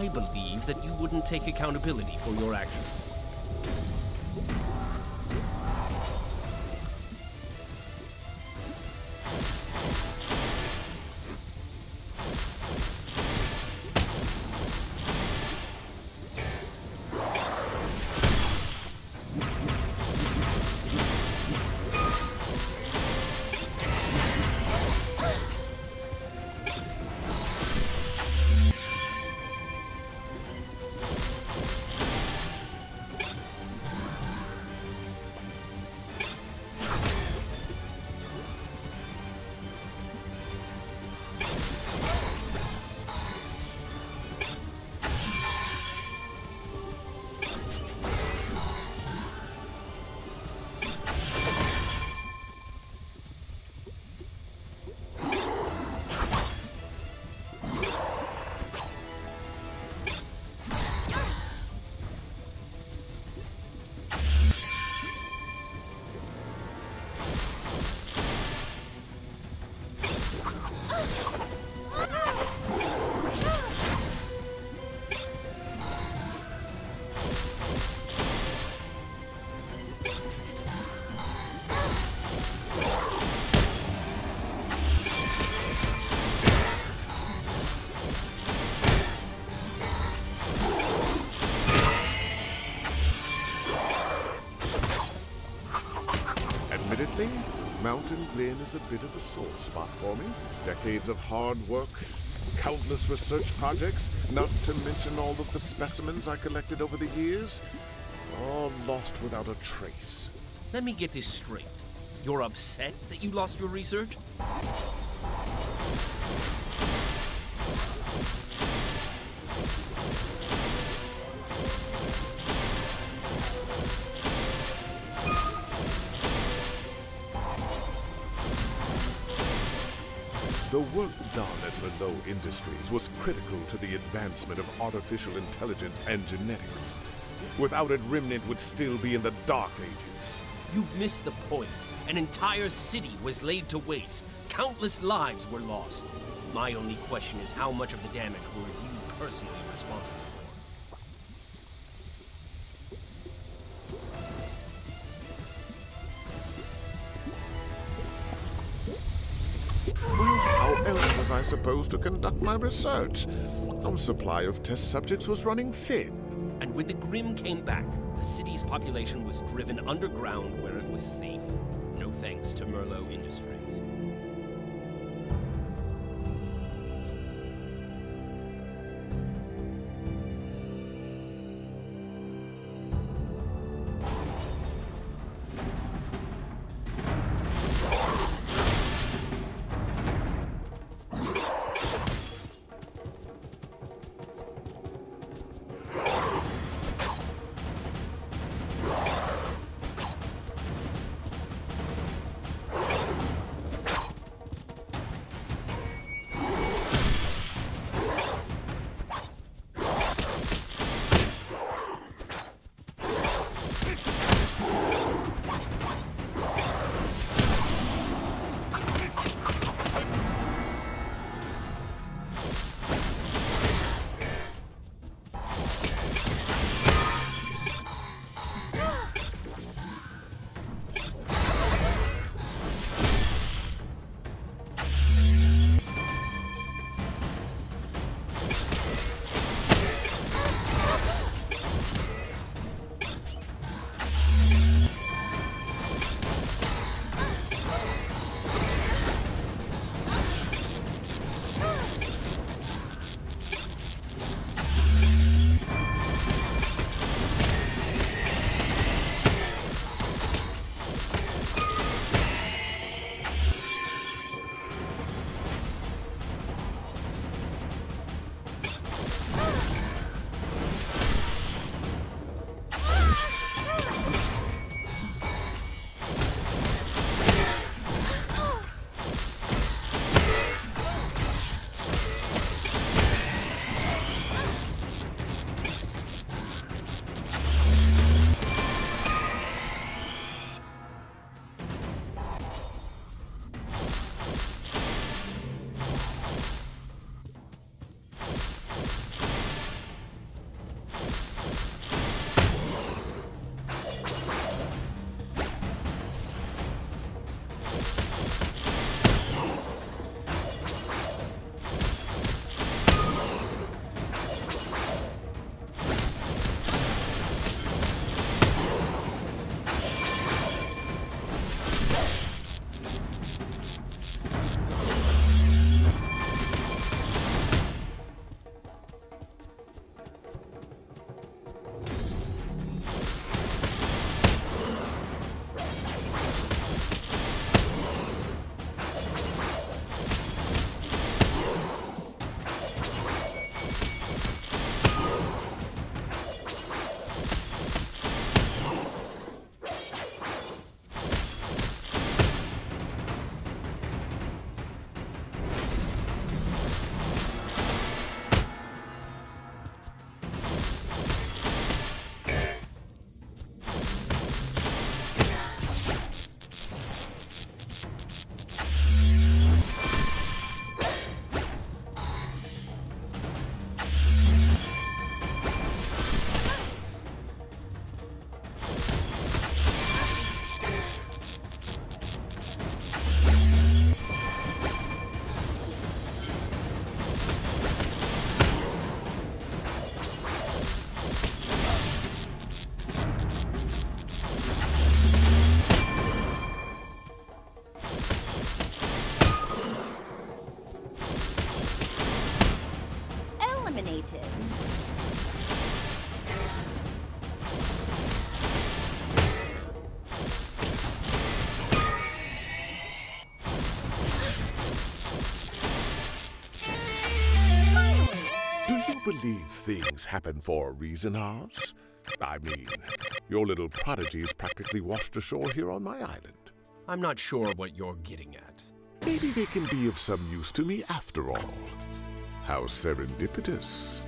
I believe that you wouldn't take accountability for your actions. Mountain Glenn is a bit of a sore spot for me. Decades of hard work, countless research projects, not to mention all of the specimens I collected over the years, all lost without a trace. Let me get this straight. You're upset that you lost your research? The work done at Merlot Industries was critical to the advancement of artificial intelligence and genetics. Without it, Remnant would still be in the Dark Ages. You've missed the point. An entire city was laid to waste. Countless lives were lost. My only question is how much of the damage were you personally responsible for? I supposed to conduct my research? Our supply of test subjects was running thin. And when the Grimm came back, the city's population was driven underground where it was safe. No thanks to Merlot Industries. Irritated. Do you believe things happen for a reason, Oz? I mean, your little prodigies practically washed ashore here on my island. I'm not sure what you're getting at. Maybe they can be of some use to me after all. How serendipitous.